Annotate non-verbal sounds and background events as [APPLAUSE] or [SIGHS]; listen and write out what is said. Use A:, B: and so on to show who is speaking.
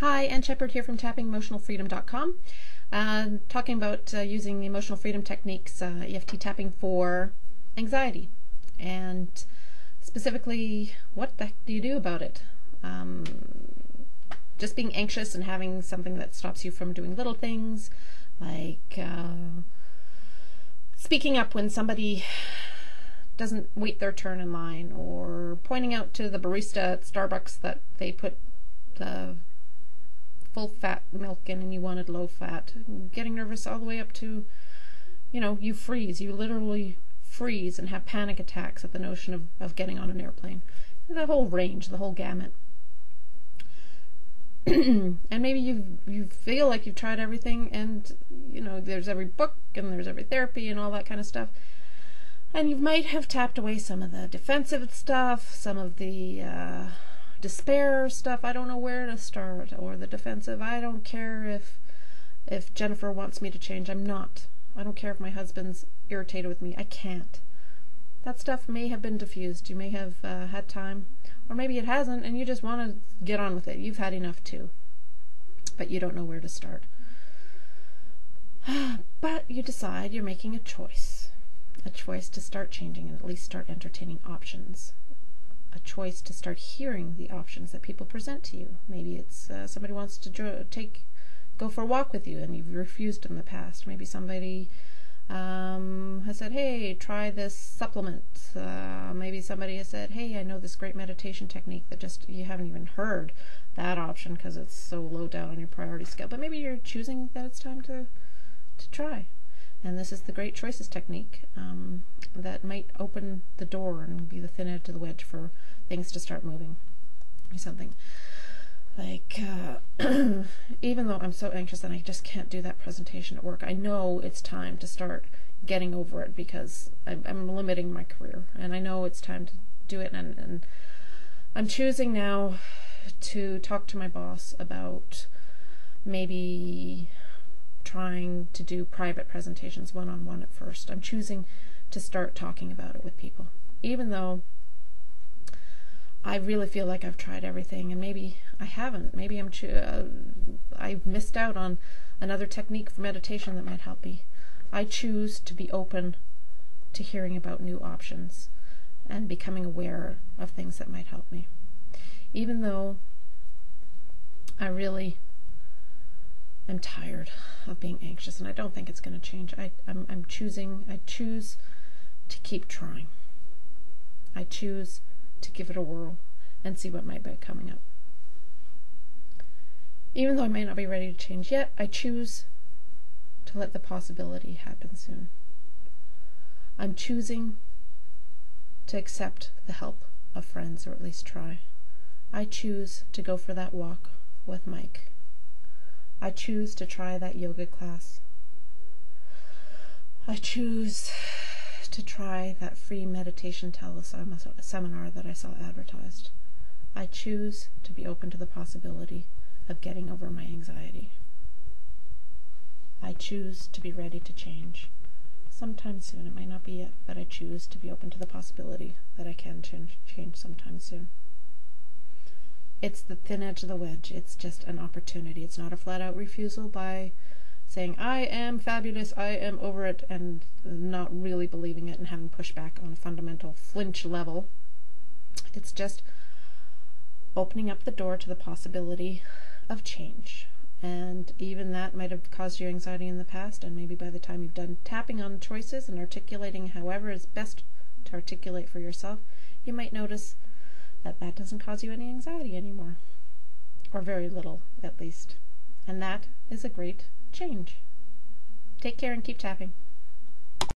A: Hi, Ann Shepard here from tappingemotionalfreedom.com. Uh, talking about uh, using emotional freedom techniques, uh, EFT tapping for anxiety, and specifically, what the heck do you do about it? Um, just being anxious and having something that stops you from doing little things, like uh, speaking up when somebody doesn't wait their turn in line, or pointing out to the barista at Starbucks that they put the full fat milk in and you wanted low fat. Getting nervous all the way up to, you know, you freeze. You literally freeze and have panic attacks at the notion of, of getting on an airplane. The whole range, the whole gamut. [CLEARS THROAT] and maybe you you feel like you've tried everything and you know there's every book and there's every therapy and all that kind of stuff and you might have tapped away some of the defensive stuff some of the uh, despair stuff. I don't know where to start, or the defensive. I don't care if if Jennifer wants me to change. I'm not. I don't care if my husband's irritated with me. I can't. That stuff may have been diffused. You may have uh, had time, or maybe it hasn't, and you just want to get on with it. You've had enough too, but you don't know where to start. [SIGHS] but you decide you're making a choice, a choice to start changing and at least start entertaining options a choice to start hearing the options that people present to you. Maybe it's uh, somebody wants to dro- take go for a walk with you and you've refused in the past. Maybe somebody um, has said, "Hey, try this supplement." Uh, maybe somebody has said, "Hey, I know this great meditation technique that just you haven't even heard that option because it's so low down on your priority scale." But maybe you're choosing that it's time to to try. And this is the great choices technique um, that might open the door and be the thin edge of the wedge for things to start moving. Something like, uh, [CLEARS THROAT] even though I'm so anxious and I just can't do that presentation at work, I know it's time to start getting over it because I'm, I'm limiting my career. And I know it's time to do it. And, and I'm choosing now to talk to my boss about maybe trying to do private presentations one on one at first. I'm choosing to start talking about it with people, even though I really feel like I've tried everything, and maybe I haven't. Maybe I'm cho- uh, I've missed out on another technique for meditation that might help me. I choose to be open to hearing about new options and becoming aware of things that might help me. Even though I really am tired of being anxious, and I don't think it's going to change. I, I'm, I'm choosing, I choose to keep trying. I choose to give it a whirl and see what might be coming up. Even though I may not be ready to change yet, I choose to let the possibility happen soon. I'm choosing to accept the help of friends, or at least try. I choose to go for that walk with Mike. I choose to try that yoga class. I choose to try that free meditation seminar that I saw advertised. I choose to be open to the possibility of getting over my anxiety. I choose to be ready to change. Sometime soon. It might not be yet, but I choose to be open to the possibility that I can change, change sometime soon. It's the thin edge of the wedge. It's just an opportunity. It's not a flat out refusal by saying, I am fabulous, I am over it, and not really believing it and having pushback on a fundamental flinch level. It's just opening up the door to the possibility of change. And even that might have caused you anxiety in the past, and maybe by the time you've done tapping on choices and articulating however is best to articulate for yourself, you might notice that that doesn't cause you any anxiety anymore, or very little at least. And that is a great change. Take care and keep tapping.